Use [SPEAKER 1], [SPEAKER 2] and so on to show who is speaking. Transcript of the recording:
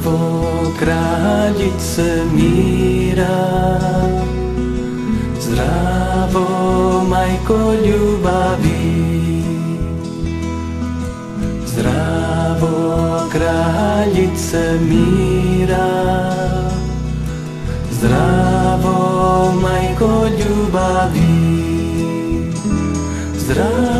[SPEAKER 1] Zdravo, králice míra. Zdravo, majko ljubavi. Zdravo, kraljice mira. Zdravo, majko ljubavi. Zdravo,